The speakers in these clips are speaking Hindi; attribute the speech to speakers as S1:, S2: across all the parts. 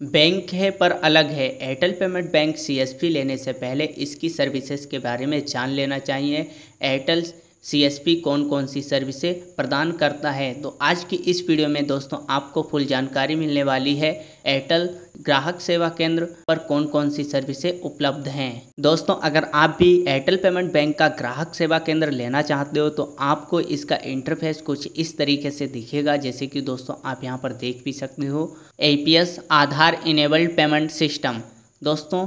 S1: बैंक है पर अलग है। एयरटेल पेमेंट बैंक सीएसपी लेने से पहले इसकी सर्विसेज़ के बारे में जान लेना चाहिए। एयरटेल सीएसपी कौन कौन सी सर्विसेज़ प्रदान करता है? तो आज की इस वीडियो में दोस्तों आपको फुल जानकारी मिलने वाली है एयरटेल ग्राहक सेवा केंद्र पर कौन कौन सी सर्विसेज़ उपलब्ध हैं। दोस्तों, अगर आप भी एयरटेल पेमेंट बैंक का ग्राहक सेवा केंद्र लेना चाहते हो तो आपको इसका इंटरफेस कुछ इस तरीके से दिखेगा, जैसे कि दोस्तों आप यहाँ पर देख भी सकते हो। A Aadhaar enabled payment system दोस्तों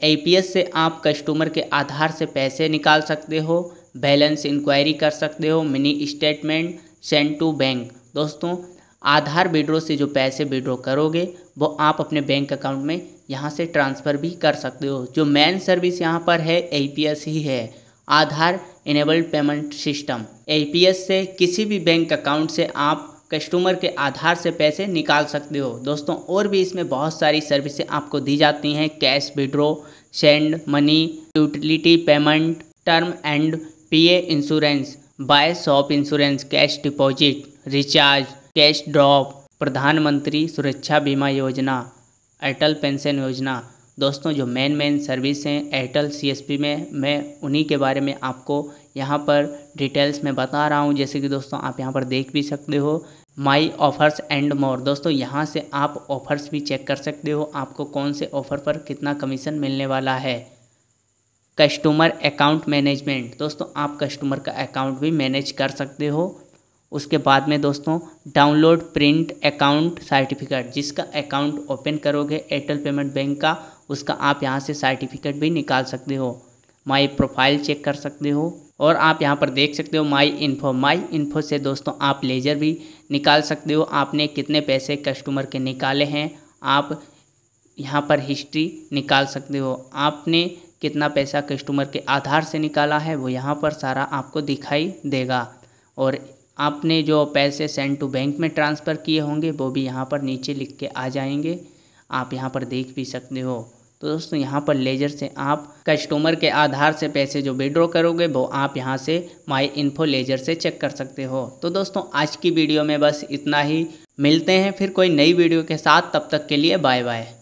S1: ए से आप कस्टमर के आधार से पैसे निकाल सकते हो। बैलेंस इंक्वायरी कर सकते हो mini statement send to bank दोस्तों, आधार विड्रो से जो पैसे विड्रो करोगे, वो आप अपने बैंक अकाउंट में यहाँ से ट्रांसफ़र भी कर सकते हो। जो मेन सर्विस यहाँ पर है एपीएस ही है। Aadhaar enabled payment system APS से किसी भी बैंक अकाउंट से आप कस्टमर के आधार से पैसे निकाल सकते हो। दोस्तों, और भी इसमें बहुत सारी सर्विसें आपको दी जाती हैं। Cash withdraw send money utility payment term and PA insurance, buy shop insurance, cash deposit, recharge, cash drop, Pradhanmantri Suraksha Bima Yojana, Atal pension Yojana. दोस्तों, जो मेन मेन सर्विस हैं एयरटेल सीएसपी में, मैं उन्हीं के बारे में आपको यहाँ पर डिटेल्स में बता रहा हूँ। जैसे कि दोस्तों, आप यहाँ पर देख भी सकते हो। माई ऑफ़र्स एंड मोर दोस्तों, यहाँ से आप ऑफ़र्स भी चेक कर सकते हो। आपको कौन से ऑफ़र पर कितना कमीशन मिलने वाला है? Customer account management. दोस्तों, आप कस्टमर का अकाउंट भी मैनेज कर सकते हो। उसके बाद में दोस्तों, डाउनलोड प्रिंट अकाउंट सर्टिफिकेट, जिसका अकाउंट ओपन करोगे एयरटेल पेमेंट बैंक का, उसका आप यहाँ से सर्टिफिकेट भी निकाल सकते हो। माई प्रोफ़ाइल चेक कर सकते हो और आप यहाँ पर देख सकते हो माई इन्फो। माई इन्फो से दोस्तों, आप लेजर भी निकाल सकते हो। आपने कितने पैसे कस्टमर के निकाले हैं, आप यहाँ पर हिस्ट्री निकाल सकते हो। आपने कितना पैसा कस्टमर के आधार से निकाला है, वो यहाँ पर सारा आपको दिखाई देगा। और आपने जो पैसे सेंड टू बैंक में ट्रांसफ़र किए होंगे, वो भी यहाँ पर नीचे लिख के आ जाएँगे। आप यहाँ पर देख भी सकते हो। तो दोस्तों, यहाँ पर लेजर से आप कस्टमर के आधार से पैसे जो विड्रॉ करोगे, वो आप यहाँ से माई इन्फो लेजर से चेक कर सकते हो। तो दोस्तों, आज की वीडियो में बस इतना ही। मिलते हैं फिर कोई नई वीडियो के साथ। तब तक के लिए बाय बाय